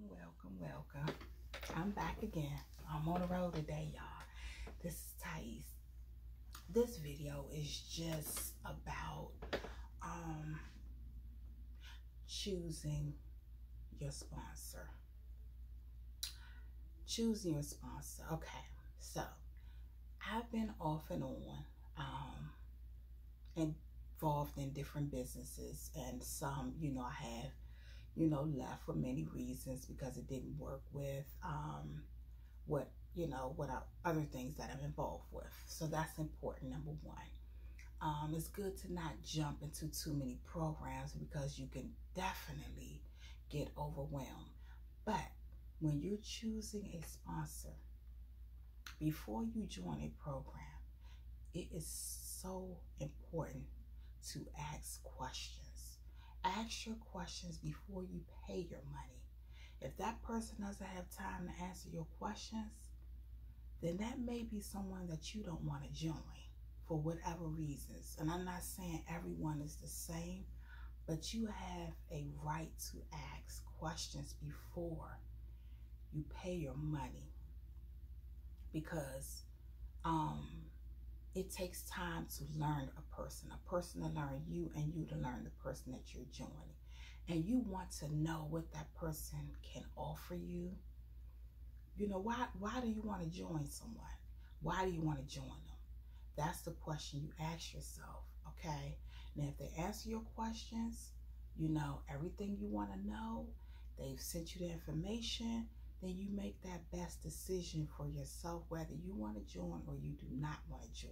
welcome, welcome, welcome. I'm back again. I'm on the road today, y'all. This is Tyece. This video is just about um choosing your sponsor. Choosing your sponsor. Okay, so I've been off and on, um, involved in different businesses, and some, you know, I have you know, left for many reasons because it didn't work with um, what, you know, what I, other things that I'm involved with. So that's important, number one. Um, it's good to not jump into too many programs because you can definitely get overwhelmed. But when you're choosing a sponsor, before you join a program, it is so important to ask questions ask your questions before you pay your money. If that person doesn't have time to answer your questions, then that may be someone that you don't want to join for whatever reasons. And I'm not saying everyone is the same, but you have a right to ask questions before you pay your money because um, it takes time to learn a person, a person to learn you, and you to learn the person that you're joining. And you want to know what that person can offer you. You know, why why do you want to join someone? Why do you want to join them? That's the question you ask yourself, okay? Now if they answer your questions, you know everything you want to know, they've sent you the information, then you make that best decision for yourself, whether you want to join or you do not want to join.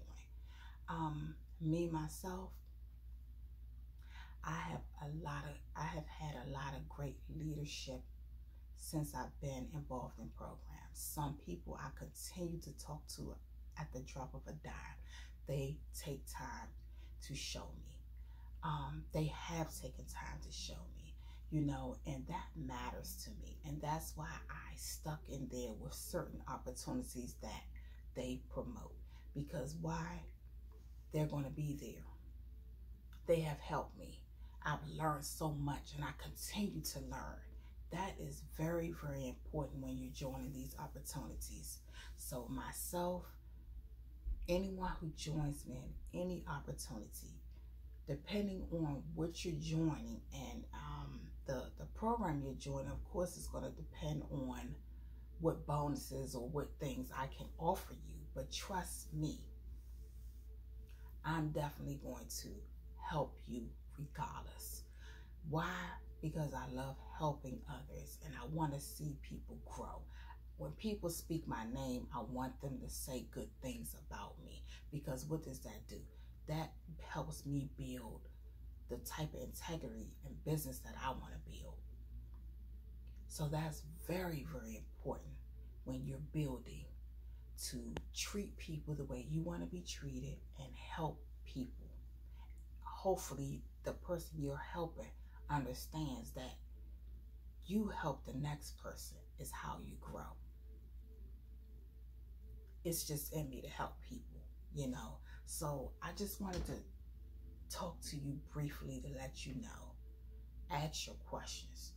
Um, me, myself, I have a lot of, I have had a lot of great leadership since I've been involved in programs. Some people I continue to talk to at the drop of a dime. They take time to show me. Um, they have taken time to show me you know, and that matters to me. And that's why I stuck in there with certain opportunities that they promote. Because why? They're going to be there. They have helped me. I've learned so much and I continue to learn. That is very, very important when you're joining these opportunities. So myself, anyone who joins me in any opportunity, depending on what you're joining and um, program you're joining, of course, is going to depend on what bonuses or what things I can offer you. But trust me, I'm definitely going to help you regardless. Why? Because I love helping others and I want to see people grow. When people speak my name, I want them to say good things about me because what does that do? That helps me build the type of integrity and business that I want to build. So that's very, very important when you're building to treat people the way you want to be treated and help people. Hopefully, the person you're helping understands that you help the next person is how you grow. It's just in me to help people, you know. So I just wanted to talk to you briefly to let you know. Ask your questions.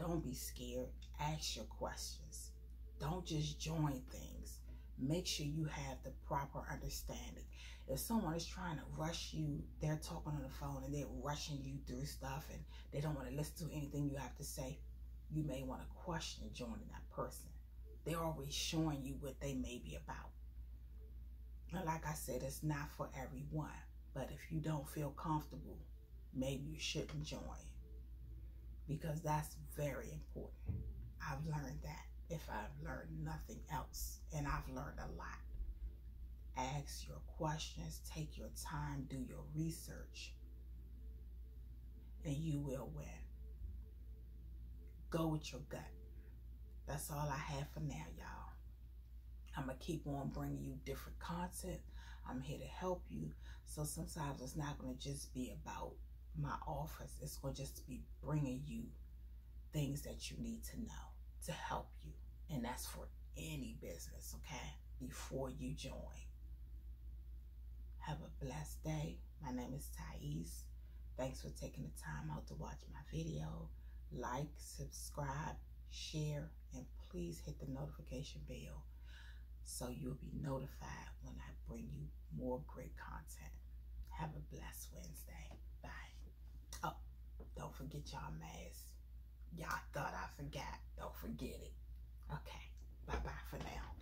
Don't be scared. Ask your questions. Don't just join things. Make sure you have the proper understanding. If someone is trying to rush you, they're talking on the phone and they're rushing you through stuff and they don't want to listen to anything you have to say, you may want to question joining that person. They're always showing you what they may be about. And like I said, it's not for everyone. But if you don't feel comfortable, maybe you shouldn't join because that's very important. I've learned that if I've learned nothing else, and I've learned a lot. Ask your questions, take your time, do your research, and you will win. Go with your gut. That's all I have for now, y'all. I'm going to keep on bringing you different content. I'm here to help you. So sometimes it's not going to just be about my office is going to just be bringing you things that you need to know to help you. And that's for any business, okay? Before you join. Have a blessed day. My name is Tyece. Thanks for taking the time out to watch my video. Like, subscribe, share, and please hit the notification bell so you'll be notified when I bring you more great content. Have a blessed Wednesday. Forget y'all masks. Y'all thought I forgot. Don't forget it. Okay. Bye bye for now.